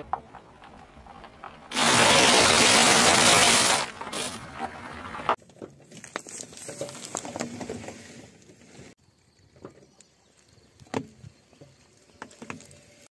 Look.